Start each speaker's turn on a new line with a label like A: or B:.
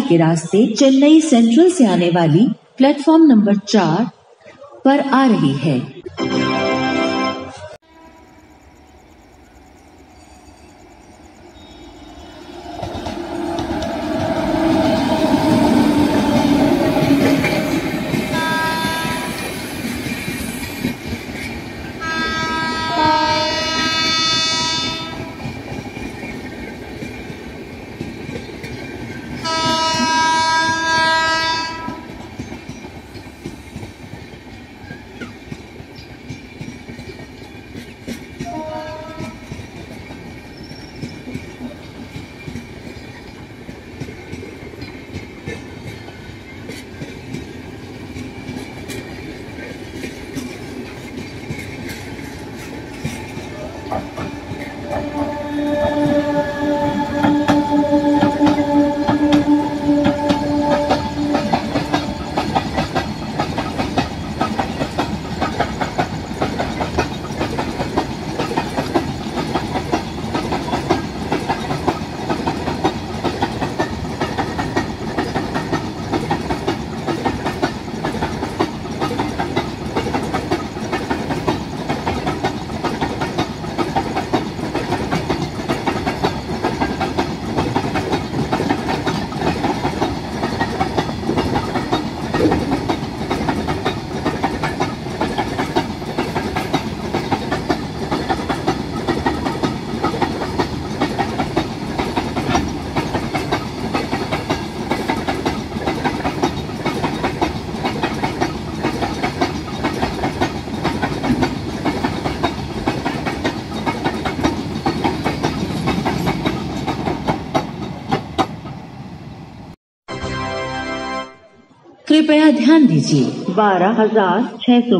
A: के रास्ते चेन्नई सेंट्रल से आने वाली प्लेटफॉर्म नंबर चार पर आ रही है। कृपया ध्यान दीजिए। बारह हज़ार छह सौ